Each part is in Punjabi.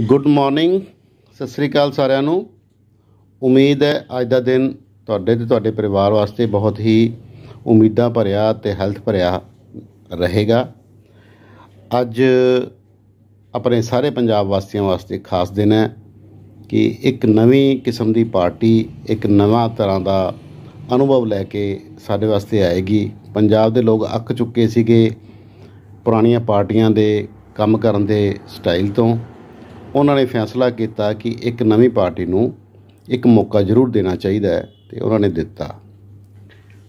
ਗੁੱਡ ਮਾਰਨਿੰਗ ਸਤਿ ਸ੍ਰੀ ਅਕਾਲ ਸਾਰਿਆਂ ਨੂੰ। ਉਮੀਦ ਹੈ ਅੱਜ ਦਾ ਦਿਨ ਤੁਹਾਡੇ ਤੇ ਤੁਹਾਡੇ ਪਰਿਵਾਰ ਵਾਸਤੇ ਬਹੁਤ ਹੀ ਉਮੀਦਾਂ ਭਰਿਆ ਤੇ ਹੈਲਥ ਭਰਿਆ ਰਹੇਗਾ। ਅੱਜ ਆਪਣੇ ਸਾਰੇ ਪੰਜਾਬ ਵਾਸੀਆਂ ਵਾਸਤੇ ਖਾਸ ਦਿਨ ਹੈ ਕਿ ਇੱਕ ਨਵੀਂ ਕਿਸਮ ਦੀ ਪਾਰਟੀ, ਇੱਕ ਨਵਾਂ ਤਰ੍ਹਾਂ ਦਾ ਅਨੁਭਵ ਲੈ ਕੇ ਸਾਡੇ ਵਾਸਤੇ ਆਏਗੀ। ਪੰਜਾਬ ਦੇ ਲੋਕ ਅੱਕ ਚੁੱਕੇ ਸੀਗੇ ਪੁਰਾਣੀਆਂ ਪਾਰਟੀਆਂ ਦੇ ਕੰਮ ਕਰਨ ਦੇ ਸਟਾਈਲ ਤੋਂ। ਉਹਨਾਂ ਨੇ ਫੈਸਲਾ ਕੀਤਾ ਕਿ ਇੱਕ ਨਵੀਂ ਪਾਰਟੀ ਨੂੰ ਇੱਕ ਮੌਕਾ ਜ਼ਰੂਰ ਦੇਣਾ ਚਾਹੀਦਾ ਹੈ ਤੇ ਉਹਨਾਂ ਨੇ ਦਿੱਤਾ।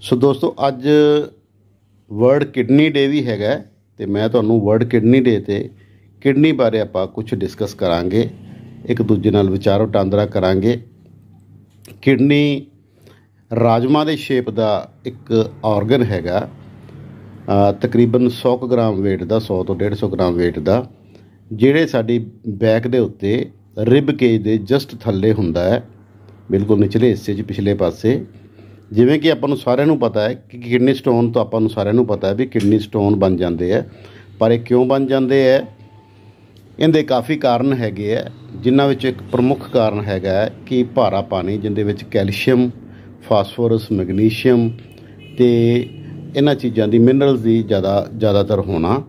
ਸੋ ਦੋਸਤੋ, ਅੱਜ ਵਰਲਡ ਕਿਡਨੀ ਡੇ ਵੀ ਹੈਗਾ ਹੈ ਤੇ ਮੈਂ ਤੁਹਾਨੂੰ ਵਰਲਡ ਕਿਡਨੀ ਡੇ ਤੇ ਕਿਡਨੀ ਬਾਰੇ ਆਪਾਂ ਕੁਝ ਡਿਸਕਸ ਕਰਾਂਗੇ। ਇੱਕ ਦੂਜੇ ਨਾਲ ਵਿਚਾਰ ਵਟਾਂਦਰਾ ਕਰਾਂਗੇ। ਕਿਡਨੀ ਰਾਜਮਾ ਦੇ ਸ਼ੇਪ ਦਾ ਇੱਕ ਆਰਗਨ ਹੈਗਾ ਤਕਰੀਬਨ 100 ਕੁ ਗ੍ਰਾਮ weight ਦਾ 100 ਤੋਂ 150 ਗ੍ਰਾਮ weight ਦਾ। ਜਿਹੜੇ ਸਾਡੀ ਬੈਕ ਦੇ ਉੱਤੇ ਰਿਬ ਕੇਜ ਦੇ ਜਸਟ ਥੱਲੇ ਹੁੰਦਾ ਹੈ, ਬਿਲਕੁਲ ਨਿਚਲੇ ਹਿੱਸੇ 'ਚ, ਪਿਛਲੇ ਪਾਸੇ, ਜਿਵੇਂ ਕਿ ਆਪਾਂ ਨੂੰ ਸਾਰਿਆਂ ਨੂੰ ਪਤਾ ਹੈ ਕਿ ਕਿਡਨੀ ਸਟੋਨ ਤੋਂ ਆਪਾਂ ਨੂੰ ਸਾਰਿਆਂ ਨੂੰ ਪਤਾ ਹੈ ਵੀ ਕਿਡਨੀ ਸਟੋਨ ਬਣ ਜਾਂਦੇ ਆ ਪਰ ਇਹ ਕਿਉਂ ਬਣ ਜਾਂਦੇ ਆ ਇਹਦੇ ਕਾਫੀ ਕਾਰਨ ਹੈਗੇ ਆ ਜਿਨ੍ਹਾਂ ਵਿੱਚ ਇੱਕ ਪ੍ਰਮੁੱਖ ਕਾਰਨ ਹੈਗਾ ਹੈ ਕਿ ਭਾਰਾ ਪਾਣੀ ਜਿੰਦੇ ਵਿੱਚ ਕੈਲਸ਼ੀਅਮ, ਫਾਸਫੋਰਸ, ਮੈਗਨੀਸ਼ੀਅਮ ਤੇ ਇਹਨਾਂ ਚੀਜ਼ਾਂ ਦੀ ਮਿਨਰਲਸ ਦੀ ਜ਼ਿਆਦਾ, ਜ਼ਿਆਦਾਤਰ ਹੋਣਾ,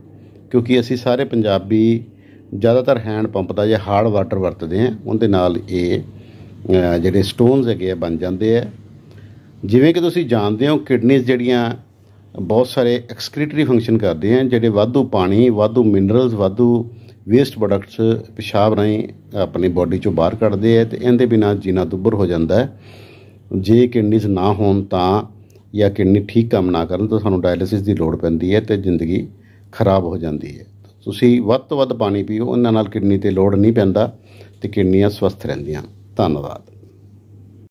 ਕਿਉਂਕਿ ਅਸੀਂ ਸਾਰੇ ਪੰਜਾਬੀ ਜ਼ਿਆਦਾਤਰ ਹੈਂਡ ਪੰਪ ਦਾ ਜਾਂ ਹਾਰਡ ਵਾਟਰ ਵਰਤਦੇ ਹਾਂ, ਉਹਦੇ ਨਾਲ ਇਹ ਜਿਹੜੇ ਸਟੋਨਸ ਹੈਗੇ ਆ, ਬਣ ਜਾਂਦੇ ਆ। ਜਿਵੇਂ ਕਿ ਤੁਸੀਂ ਜਾਣਦੇ ਹੋ ਕਿਡਨੀਜ਼ ਜਿਹੜੀਆਂ ਬਹੁਤ ਸਾਰੇ ਐਕਸਕ੍ਰੀਟਰੀ ਫੰਕਸ਼ਨ ਕਰਦੇ ਆ, ਜਿਹੜੇ ਵਾਧੂ ਪਾਣੀ, ਵਾਧੂ ਮਿਨਰਲਸ ਵਾਧੂ ਵੇਸਟ ਪ੍ਰੋਡਕਟਸ ਪਿਸ਼ਾਬ ਰਾਹੀਂ ਆਪਣੀ ਬਾਡੀ ਚੋਂ ਬਾਹਰ ਕੱਢਦੇ ਆ ਤੇ ਇਹਦੇ ਬਿਨਾ ਜੀਣਾ ਦੁੱਭਰ ਹੋ ਜਾਂਦਾ ਹੈ। ਜੇ ਕਿਡਨੀਜ਼ ਨਾ ਹੋਣ ਤਾਂ, ਜਾਂ ਕਿਡਨੀ ਠੀਕ ਕੰਮ ਨਾ ਕਰਨ ਤਾਂ ਸਾਨੂੰ ਡਾਇਲਿਸਿਸ ਦੀ ਲੋੜ ਪੈਂਦੀ ਹੈ ਤੇ ਜ਼ਿੰਦਗੀ ਖਰਾਬ ਹੋ ਜਾਂਦੀ ਹੈ। ਤੁਸੀਂ ਵੱਧ ਤੋਂ ਵੱਧ ਪਾਣੀ ਪੀਓ, ਉਹਨਾਂ ਨਾਲ ਕਿਡਨੀ ਤੇ ਲੋਡ ਨਹੀਂ ਪੈਂਦਾ ਤੇ ਕਿਡਨੀਆਂ ਸਵਸਥ ਰਹਿੰਦੀਆਂ। ਧੰਨਵਾਦ।